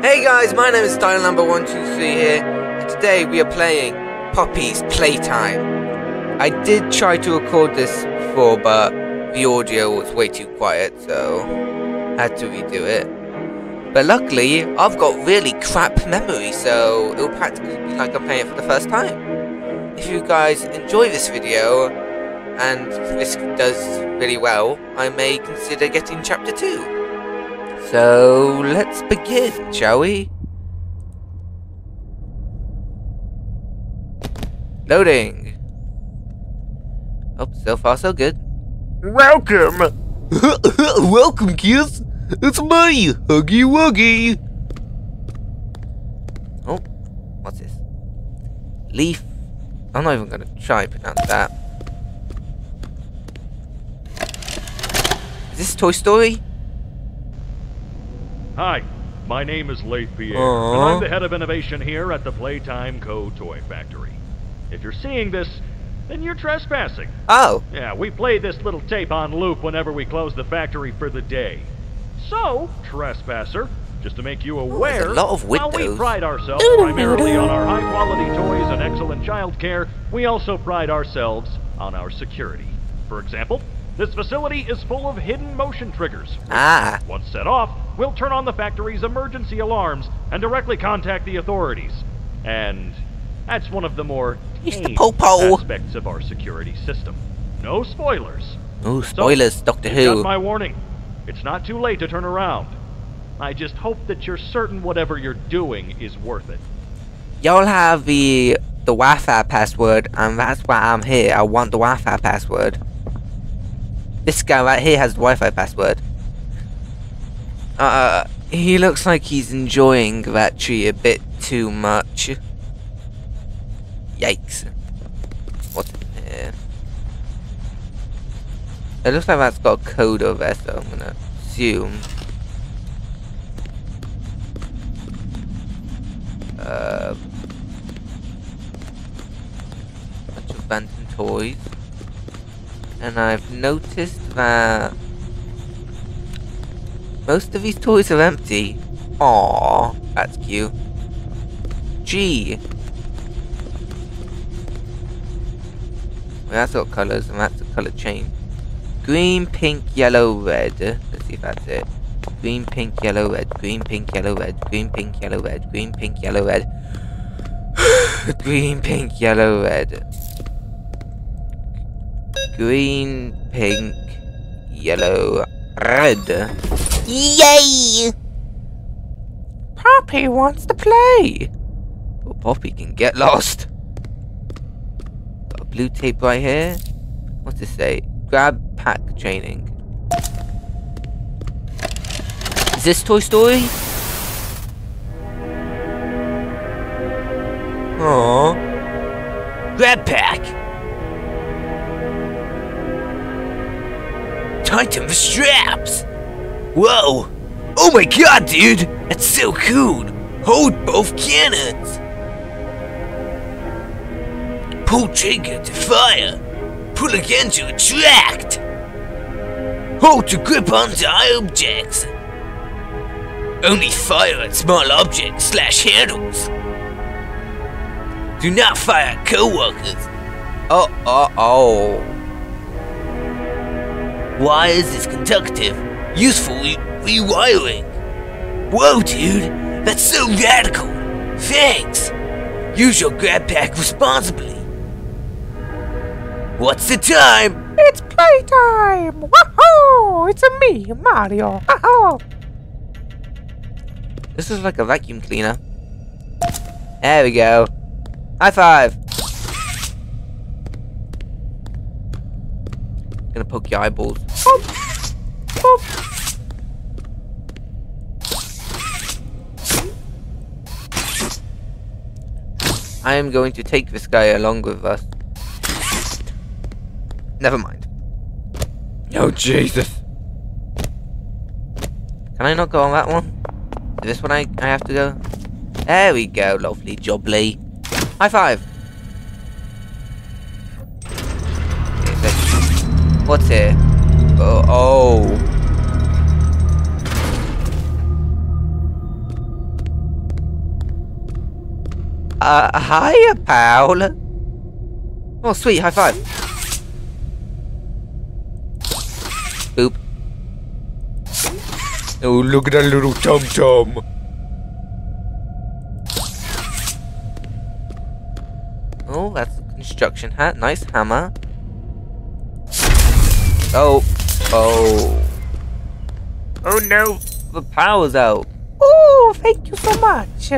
Hey guys, my name is Style Number 123 here, and today we are playing Poppy's Playtime. I did try to record this before, but the audio was way too quiet, so I had to redo it. But luckily, I've got really crap memory, so it'll practically be like I'm playing it for the first time. If you guys enjoy this video, and this does really well, I may consider getting chapter 2. So let's begin, shall we? Loading. Oh, so far so good. Welcome! Welcome, kids! It's me, Huggy Wuggy! Oh, what's this? Leaf. I'm not even gonna try and pronounce that. Is this Toy Story? Hi, my name is Leith Pierre, Aw. and I'm the head of innovation here at the Playtime Co. Toy Factory. If you're seeing this, then you're trespassing. Oh, Yeah, we play this little tape on loop whenever we close the factory for the day. So, trespasser, just to make you aware, of while we pride ourselves primarily on our high-quality toys and excellent child care, we also pride ourselves on our security. For example, this facility is full of hidden motion triggers. ah. Once set off, we'll turn on the factory's emergency alarms and directly contact the authorities. And that's one of the more tame aspects of our security system. No spoilers. So, spoilers, Doctor you've got my warning. It's not too late to turn around. I just hope that you're certain whatever you're doing is worth it. Y'all have the the Wi-Fi password, and that's why I'm here. I want the Wi-Fi password. This guy right here has the Wi-Fi password. Uh, he looks like he's enjoying that tree a bit too much. Yikes. Here? It looks like that's got a code over there, so I'm gonna assume. Uh, bunch of abandoned toys. And I've noticed that most of these toys are empty. Aww, that's cute. G. Well, that's colours, and that's a colour chain. Green, pink, yellow, red. Let's see if that's it. Green, pink, yellow, red. Green, pink, yellow, red. Green, pink, yellow, red. Green, pink, yellow, red. Green, pink, yellow, red. Green, pink, yellow, red. Yay! Poppy wants to play. Well, Poppy can get lost. Got a blue tape right here. What's this say? Grab pack training. Is this Toy Story? Aww. Grab pack. Tighten the straps. Whoa. Oh my god, dude. That's so cool. Hold both cannons. Pull trigger to fire. Pull again to retract. Hold to grip onto objects. Only fire at small objects slash handles. Do not fire at co-workers. Oh, oh, oh. Why is this conductive? Useful re- rewiring. Whoa, dude. That's so radical. Thanks. Use your grab pack responsibly. What's the time? It's playtime! Woohoo! It's a me, Mario. Woohoo! This is like a vacuum cleaner. There we go. High five. Gonna poke your eyeballs. I am going to take this guy along with us. Never mind. Oh Jesus. Can I not go on that one? Is this one I, I have to go? There we go, lovely jubbly. High five. What's here? Oh, oh. Uh, hiya, pal. Oh, sweet, high five. Boop. Oh, look at that little tum tum. Oh, that's a construction hat. Nice hammer. Oh. Oh. Oh no, the power's out. Oh, thank you so much.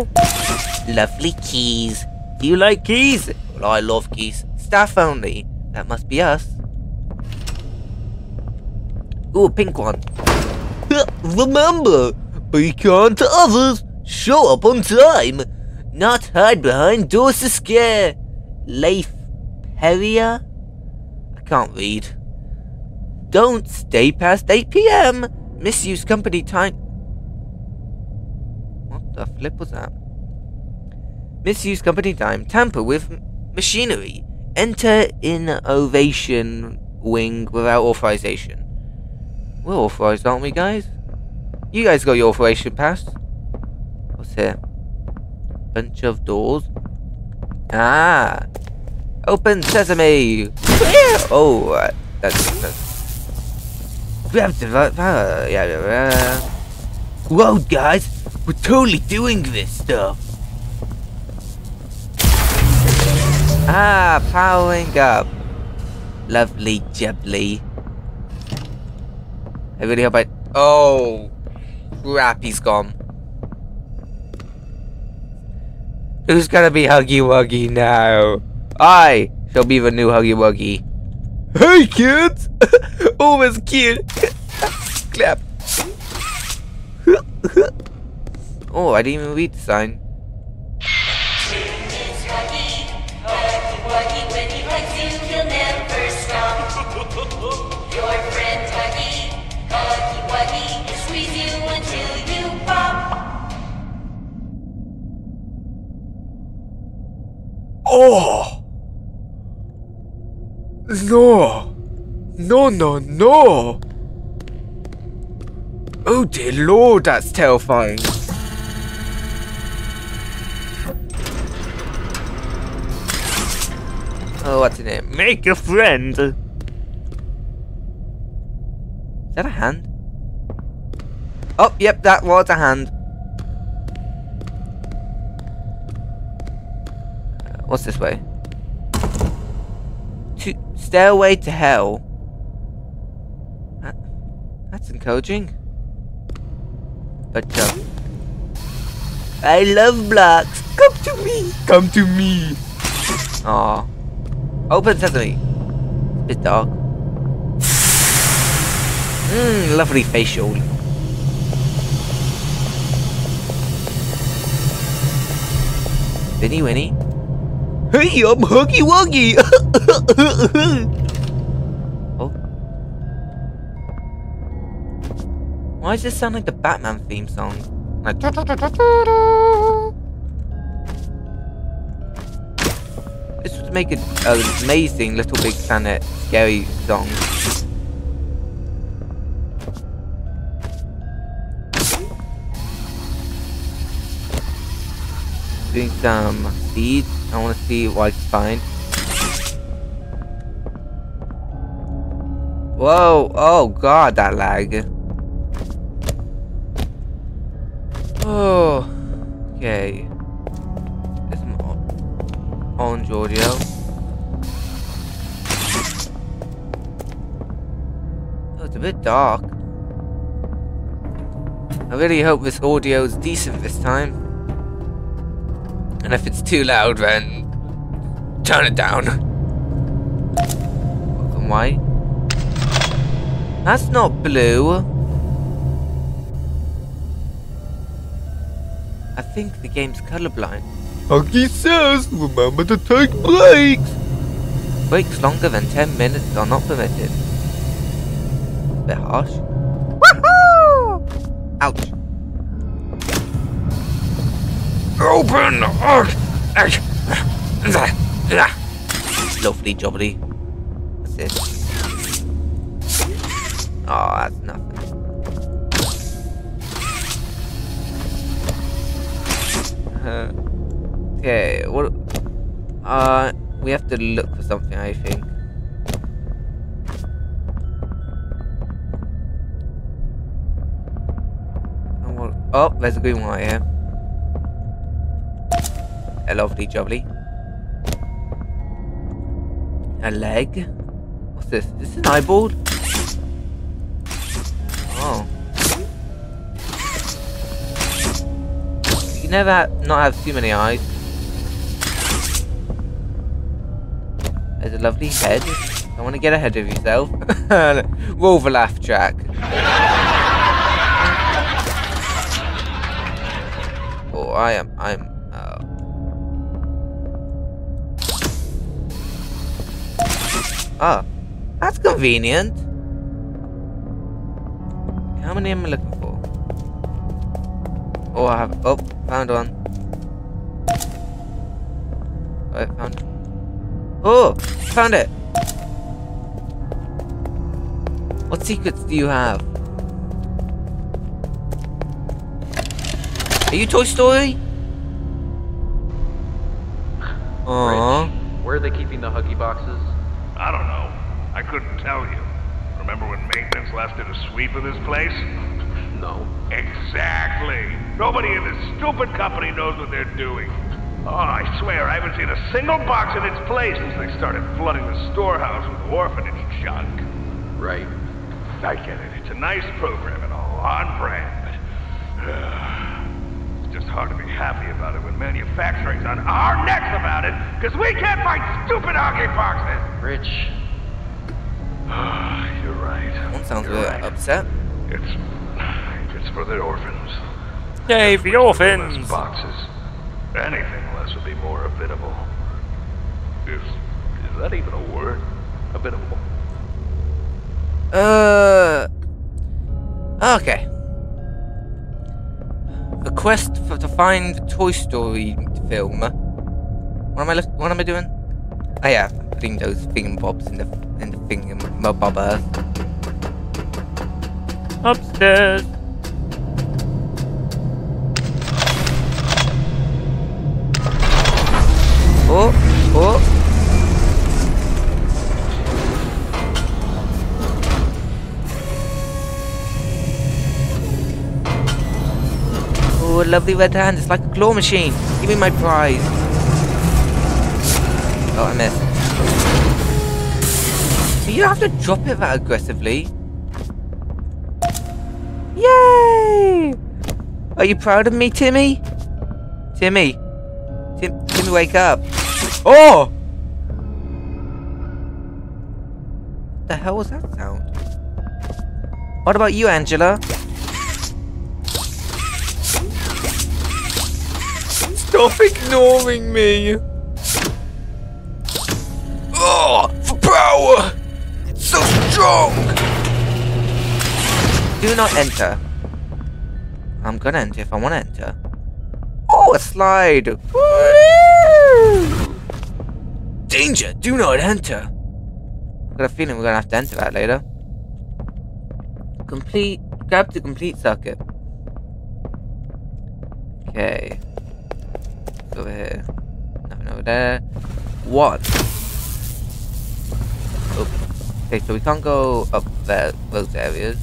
Lovely keys. Do you like keys? Well, I love keys. Staff only. That must be us. Ooh, a pink one. Remember, be kind to others. Show up on time. Not hide behind doors to scare. Leif Perrier? I can't read. Don't stay past 8 p.m. Misuse company time. What the flip was that? Misuse company time. Tamper with machinery. Enter in ovation wing without authorization. We're authorized, aren't we, guys? You guys got your authorization pass. What's here? Bunch of doors. Ah! Open sesame! oh, uh, that's, that's... Grab the... Uh, yeah, yeah. Whoa, guys! We're totally doing this stuff! Ah, powering up. Lovely jubbly. I really hope I... Oh! Crap, he's gone. Who's gonna be Huggy Wuggy now? I shall be the new Huggy Wuggy. Hey kids! that's cute! Clap. oh, I didn't even read the sign. Oh! No! No, no, no! Oh dear lord, that's terrifying. Oh, what's in it? Make a friend! Is that a hand? Oh, yep, that was a hand. Uh, What's this way? Stairway to Hell. That, that's encouraging. But uh, I love blocks. Come to me. Come to me. Aw. Open sesame. Bit dark. Mmm, lovely facial. Vinny Winnie. Hey, I'm Huggy Wuggy! oh. Why does this sound like the Batman theme song? Like, this would make an amazing Little Big Planet scary song. Doing some seeds. I want to see what I can find. Whoa! Oh god, that lag. Oh. Okay. There's some orange audio. Oh, it's a bit dark. I really hope this audio is decent this time. And if it's too loud, then turn it down. And white. That's not blue. I think the game's colorblind. Huggy says, remember to take breaks. Breaks longer than 10 minutes are not permitted. Bit harsh. Woohoo! Ouch. Open! Lovely jubbly. What's this? Oh, that's nothing. Uh, Okay, what? Uh, we have to look for something, I think. Oh, there's a green one right here. A lovely jubbly. A leg? What's this? Is this an eyeball? Oh. You never ha not have too many eyes. There's a lovely head. Don't want to get ahead of yourself. Roll the laugh track. Oh, I am. I'm. Ah, that's convenient. How many am I looking for? Oh, I have. Oh, found one. I found. Oh, found it. What secrets do you have? Are you Toy Story? Aww. Where are they keeping the huggy boxes? I don't know. I couldn't tell you. Remember when maintenance left it a sweep of this place? No. Exactly. Nobody in this stupid company knows what they're doing. Oh, I swear I haven't seen a single box in its place since they started flooding the storehouse with orphanage junk. Right. I get it. It's a nice program and all on brand, but uh, it's just hard to be happy about it when manufacturing's on our necks about it because we can't find stupid huggy boxes. Rich. You're right. One sounds a You're bit right. upset. It's it's for the orphans. Yay, the Less orphans! boxes. Anything less would be more habitable. Is is that even a word? Habitable. Uh. Okay. The quest for to find the Toy Story film. What am I look? What am I doing? Oh yeah, putting those thingamabobs in the in the thingamabobbers. Upstairs. Oh, oh. Oh, lovely red hand. It's like a claw machine. Give me my prize. Oh, I missed. You don't have to drop it that aggressively. Yay! Are you proud of me, Timmy? Timmy. Tim, Timmy, wake up. Oh! The hell was that sound? What about you, Angela? Stop ignoring me! So strong! Do not enter. I'm gonna enter if I wanna enter. Oh, a slide! Woo! Danger! Do not enter! I've got a feeling we're gonna have to enter that later. Complete. Grab the complete circuit. Okay. Over here. Nothing over there. What? Oh. Okay, so we can't go up there, those areas.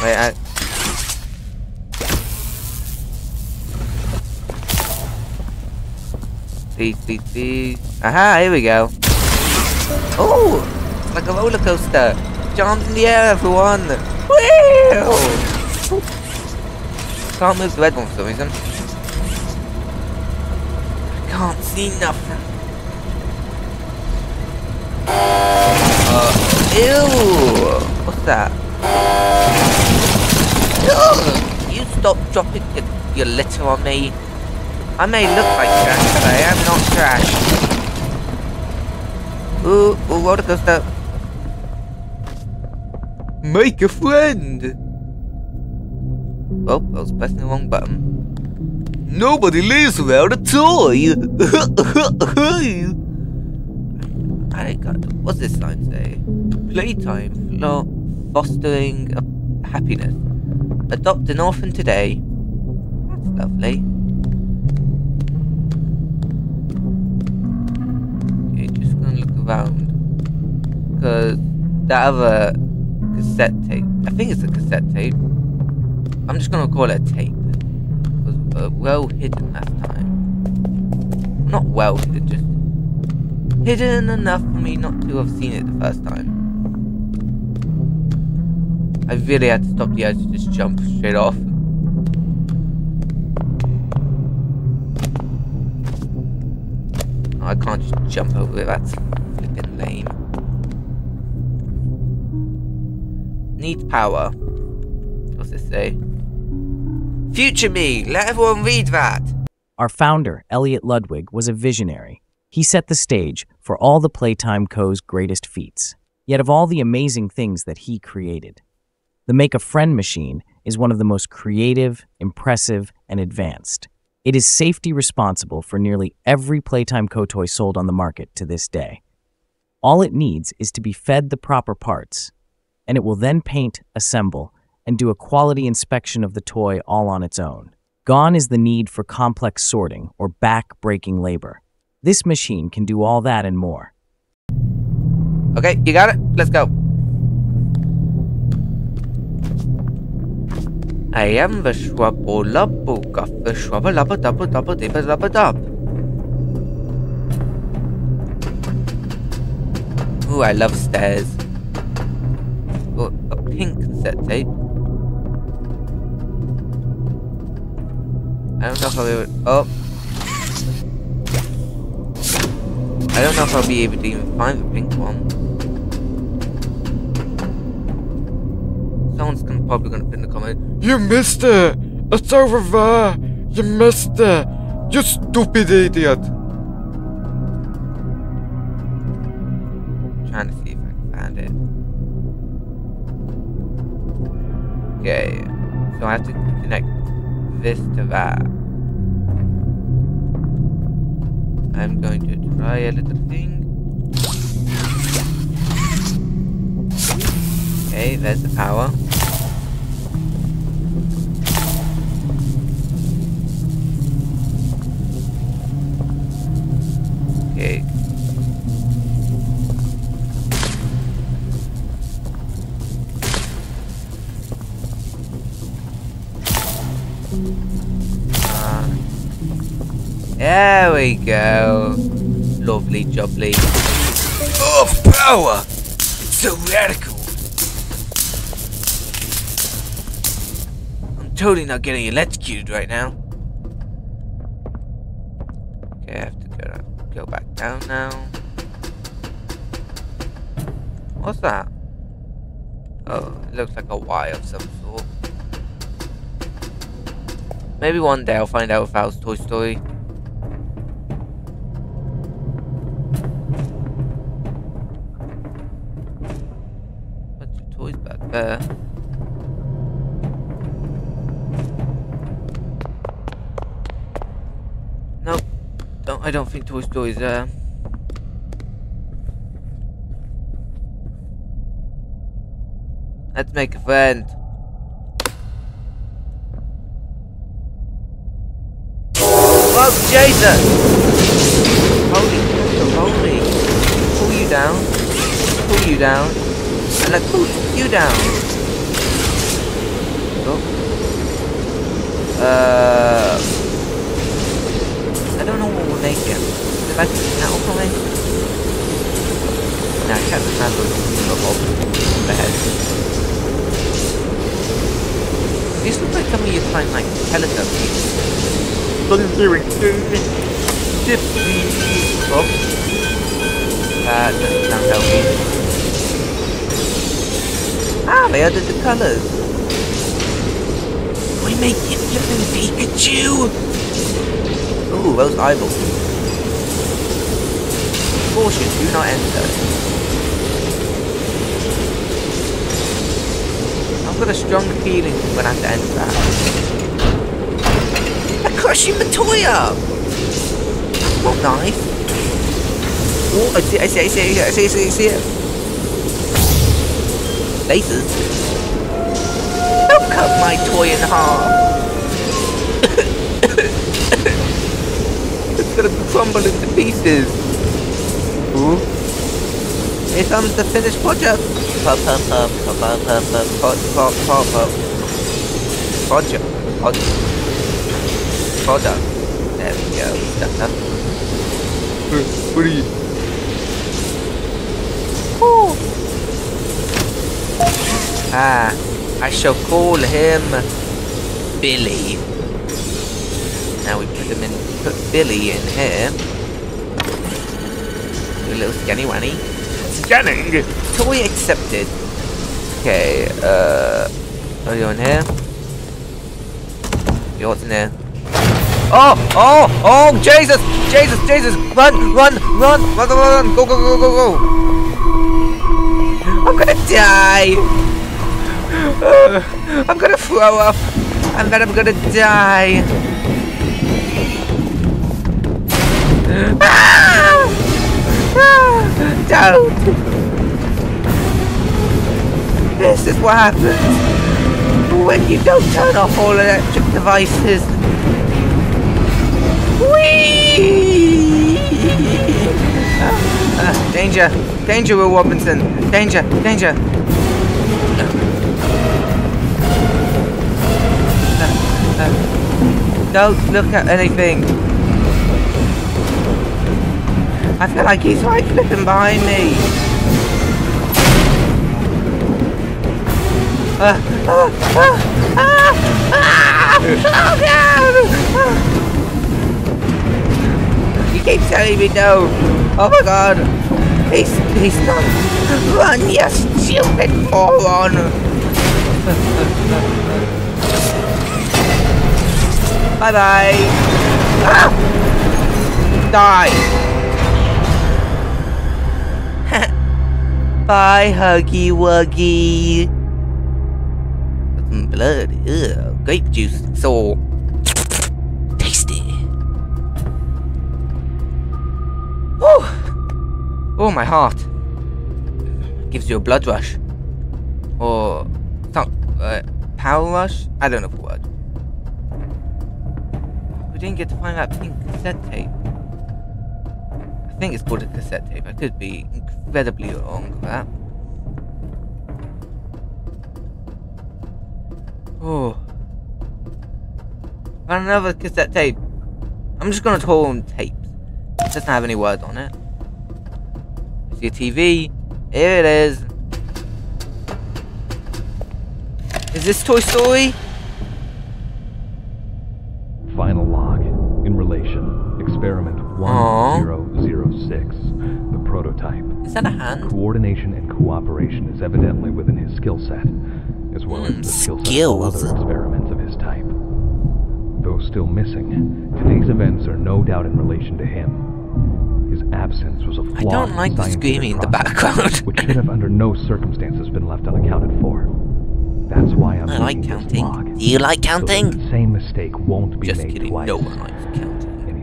Wait, I... Aha, here we go. Oh! Like a roller coaster. Jump in the air, everyone! Woo! Can't move the red one for some reason. Can't see nothing. Uh, ew! What's that? Ugh! You stop dropping your, your litter on me. I may look like trash, but I am not trash. Ooh, ooh, roller coaster. Make a friend. Oh, I was pressing the wrong button. Nobody lives without a toy. I got. What's this sign say? Playtime, flo- fostering happiness. Adopt an orphan today. That's lovely. Okay, just gonna look around. Because that other cassette tape, I think it's a cassette tape. I'm just gonna call it a tape. It was uh, well hidden last time. Not well hidden, just hidden enough for me not to have seen it the first time. I really had to stop the edge to just jump straight off. I can't just jump over it, that's flipping lame. Need power. What's this say? Future me! Let everyone read that! Our founder, Elliot Ludwich, was a visionary. He set the stage for all the Playtime Co.'s greatest feats. Yet, of all the amazing things that he created, the Make a Friend machine is one of the most creative, impressive, and advanced. It is safety responsible for nearly every Playtime Co. toy sold on the market to this day. All it needs is to be fed the proper parts, and it will then paint, assemble, and do a quality inspection of the toy all on its own. Gone is the need for complex sorting or back breaking labor. This machine can do all that and more. Okay, you got it? Let's go. I am the Schwabble of the Schwabba. Ooh, I love stairs. Oh, a pink cassette tape. I don't know if I'll be able Oh. I don't know if I'll be able to even find the pink one. Someone's gonna, probably gonna put in the comment, You missed it! It's over there! You missed it! You stupid idiot! This to that. I'm going to try a little thing. Okay, there's the power. There we go. Lovely jubbly. Oh, power! It's so radical. I'm totally not getting electrocuted right now. Okay, I have to go, go back down now. What's that? Oh, it looks like a Y of some sort. Maybe one day I'll find out if that was Toy Story. There. Nope. Don't, I don't think Toy Story's there. Let's make a friend. Oh, Jesus! Holy, holy. Pull you down. Pull you down. And I pull you down. Oh. Uh. I don't know what we'll make him. Did I put an apple in? No, I can't handle the head. These look like some of your time like Teletubbies. Oh. That doesn't sound healthy. They added the colours. We make it flipping Pikachu! Ooh, those eyeballs. Caution, do not enter. I've got a strong feeling I'm gonna have to enter that. I'm crushing! That's not nice. Oh, I see, I see, I see, I see, I see, I see it. Lasers. Don't cut my toy in half. it's gonna crumble into pieces. Ooh. Here comes the finished project. Pop, pop, pop, pop, pop, pop, pop, pop, pop, pop, pop. Project. Project. There we go. Done, done. What are you? Ah, I shall call him Billy. Now we put him in, put Billy in here. Do a little scanny wanny. Scanning! Toy accepted. Okay, uh, are you in here? Yeah, what's in there? Oh, oh, oh, Jesus, Jesus, Jesus, run, run, run, run, run, run, go, go, go, go, go. I'm gonna die. Uh, I'm gonna throw up, and then I'm gonna die. Ah! Ah! Don't. This is what happens when you don't turn off all electric devices. Whee! Ah, ah, danger! Danger, Will Robinson! Danger! Danger! Don't look at anything! I feel like he's right flipping behind me! Ah, ah, ah, ah, ah, oh no! He keeps telling me no. Oh my god. He's he's not. Run, you stupid moron. Bye bye. Ah! Die. bye, Huggy Wuggy. Got some blood. Ew, grape juice. So tasty. Whew. Oh, my heart. Gives you a blood rush. Or some uh, power rush? I don't know the word. Didn't get to find that pink cassette tape. I think it's called a cassette tape. I could be incredibly wrong with that. Oh. Found another cassette tape. I'm just gonna call them tapes. It doesn't have any words on it. See a TV. Here it is. Is this Toy Story? Prototype. Is that a hand? Coordination and cooperation is evidently within his skill set, as well as Hmm, the skill set of other experiments of his type. Though still missing, today's events are no doubt in relation to him. His absence was a I flaw don't in like the screaming in the background. which should have under no circumstances been left unaccounted for. That's why I'm I like counting. Do you like so counting? the same mistake won't be Just made kidding. twice. No one likes counting.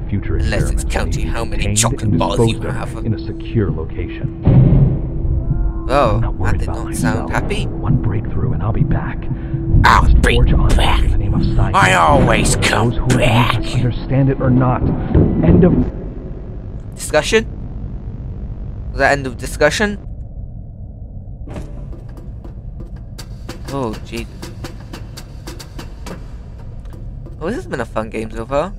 Future Unless it's counting how many chocolate bars you have. in a secure location. Oh, that did not sound happy. One breakthrough and I'll be back. I'll be back. in the name of science. I always come Those who back. understand it or not. End of Discussion? The end of discussion? Oh, Jesus. Oh, this has been a fun game so far.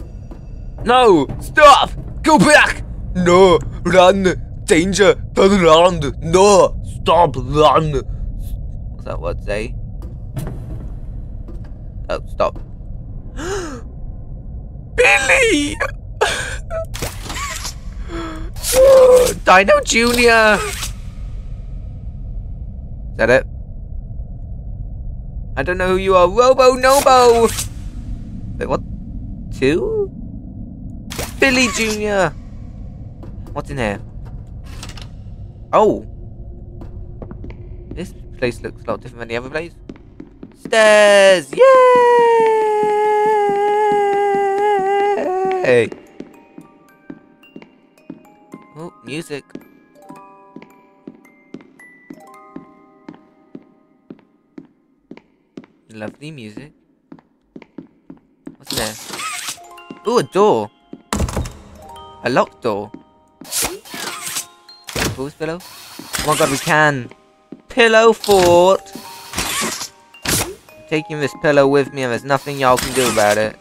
No! Stop! Go back! No! Run! Danger! Turn around! No! Stop! Run! What's that word say? Oh, stop. Billy! Dino Junior. Is that it? I don't know who you are. Robo Nobo. Wait, what? Two? Billy Junior. What's in here? Oh. This place looks a lot different than the other place. Stairs! Yay! Oh, music. Lovely music. What's there? Ooh, a door. A locked door. Fool's pillow. Oh my god, we can. Pillow fort. I'm taking this pillow with me and there's nothing y'all can do about it.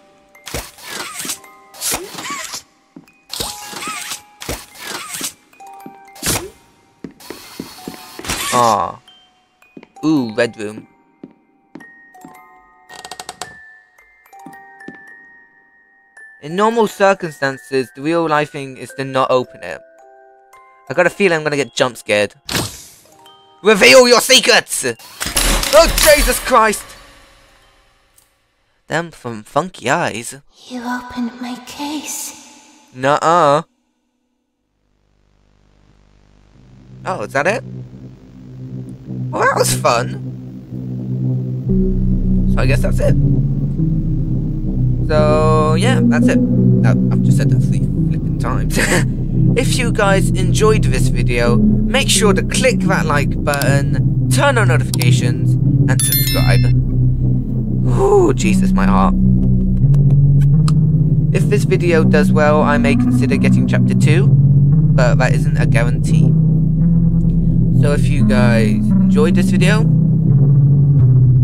Ah. Ooh, red room. In normal circumstances, the real life thing is to not open it. I got a feeling I'm gonna get jump scared. Reveal your secrets! Oh, Jesus Christ! Them from funky eyes. You opened my case. Nuh-uh. Oh, is that it? Well, that was fun. So I guess that's it. So, yeah, that's it. I've just said that three flipping times. if you guys enjoyed this video, make sure to click that like button, turn on notifications, and subscribe. Ooh, Jesus, my heart. If this video does well, I may consider getting chapter 2, but that isn't a guarantee. So if you guys enjoyed this video,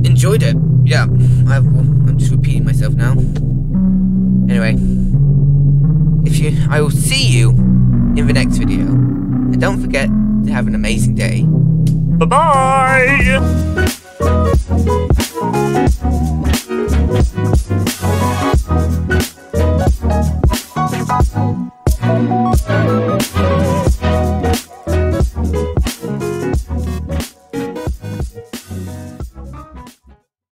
enjoyed it. Yeah, I've, I'm just repeating myself now. Anyway, if you, I will see you in the next video. And don't forget to have an amazing day. Bye-bye!